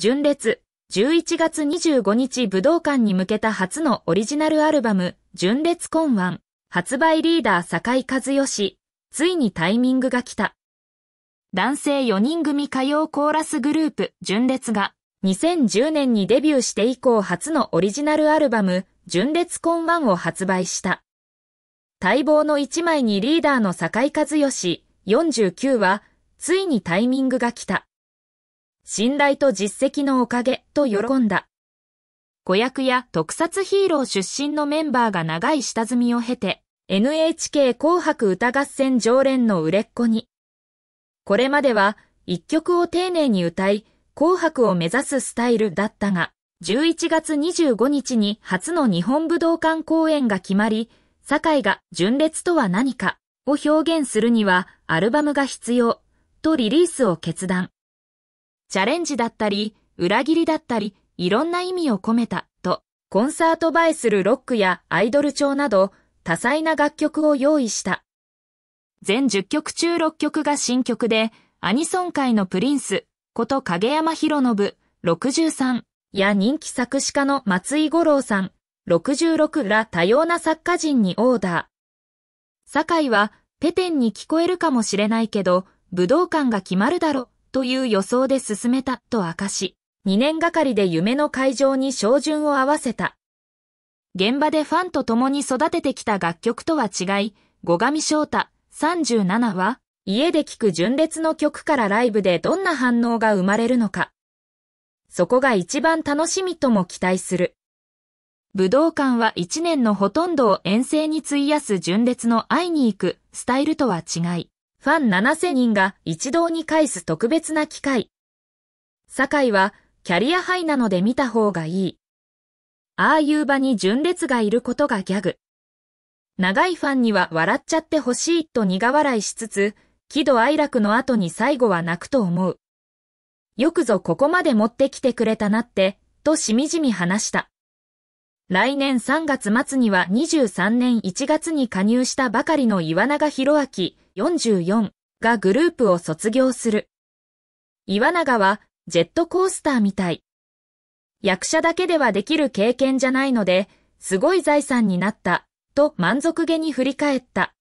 純烈、11月25日武道館に向けた初のオリジナルアルバム、純烈今晚、発売リーダー坂井和義、ついにタイミングが来た。男性4人組歌謡コーラスグループ、純烈が、2010年にデビューして以降初のオリジナルアルバム、純烈今晚を発売した。待望の一枚にリーダーの坂井和義、49は、ついにタイミングが来た。信頼と実績のおかげと喜んだ。子役や特撮ヒーロー出身のメンバーが長い下積みを経て、NHK 紅白歌合戦常連の売れっ子に。これまでは一曲を丁寧に歌い、紅白を目指すスタイルだったが、11月25日に初の日本武道館公演が決まり、堺が純烈とは何かを表現するにはアルバムが必要とリリースを決断。チャレンジだったり、裏切りだったり、いろんな意味を込めた、と、コンサート映えするロックやアイドル調など、多彩な楽曲を用意した。全10曲中6曲が新曲で、アニソン界のプリンス、こと影山博信、63や人気作詞家の松井五郎さん、66ら多様な作家人にオーダー。堺は、ペテンに聞こえるかもしれないけど、武道館が決まるだろ、という予想で進めたと明かし、2年がかりで夢の会場に照準を合わせた。現場でファンと共に育ててきた楽曲とは違い、後上翔太37は、家で聴く純烈の曲からライブでどんな反応が生まれるのか。そこが一番楽しみとも期待する。武道館は一年のほとんどを遠征に費やす純烈の会いに行くスタイルとは違い、ファン7000人が一堂に会す特別な機会。堺はキャリアハイなので見た方がいい。ああいう場に純烈がいることがギャグ。長いファンには笑っちゃってほしいと苦笑いしつつ、喜怒哀楽の後に最後は泣くと思う。よくぞここまで持ってきてくれたなって、としみじみ話した。来年3月末には23年1月に加入したばかりの岩永博明、44がグループを卒業する。岩永はジェットコースターみたい。役者だけではできる経験じゃないので、すごい財産になった、と満足げに振り返った。